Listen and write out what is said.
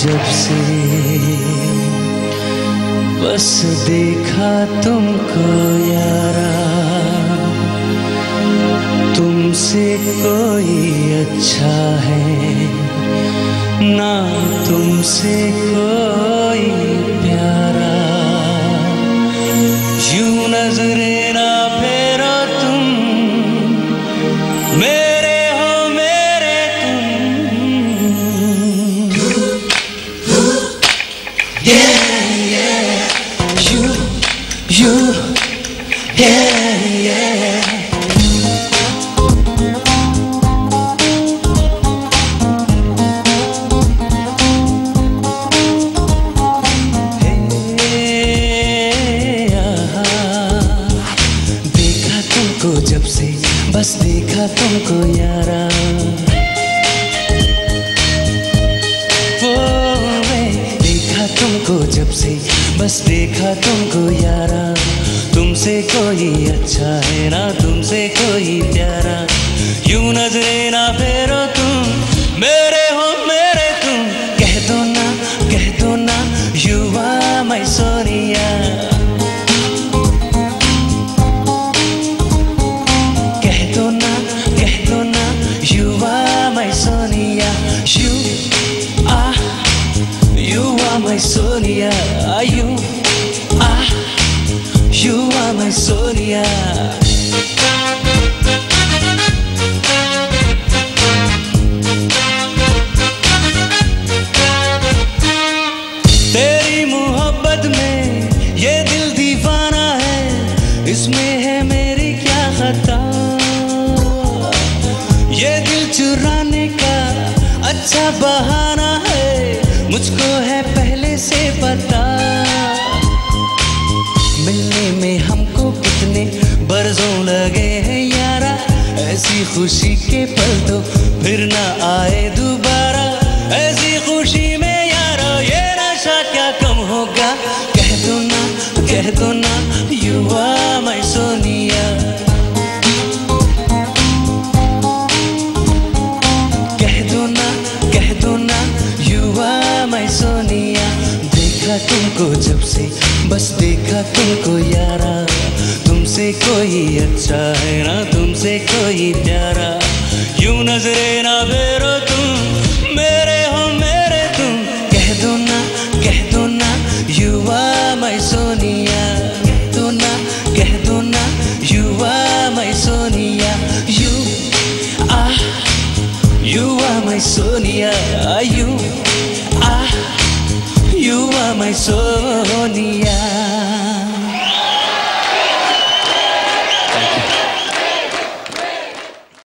जब से बस देखा तुमको यारा तुमसे कोई अच्छा है ना तुमसे कोई you, yeah, yeah. देखा तुमको जब से बस देखा तुमको यारा बस देखा तुमको यारा। तुमसे कोई अच्छा है ना, तुमसे कोई प्यारा। यूँ नजरे ना फेरो तुम, मेरे हो मेरे तुम। कह दो ना, कह दो ना, युवा तेरी मोहब्बत में ये दिल दीवाना है। इसमें है मेरी क्या खता। ये दिल चुराने का अच्छा बहाना है। मुझको है पहले से पता। मिलने में हमको कितने बरसों लगे हैं यारा। ऐसी खुशी के पल तो फिर ना आए दोबारा। कह दो ना युवा मैं सोनिया कह दो ना कह दो ना युवा मैं सोनिया देखा तुमको जब से, बस देखा तुमको यारा। तुमसे कोई अच्छा है ना, तुमसे कोई प्यारा। are my Sonia. You are, you are my Sonia. You are, you are my Sonia.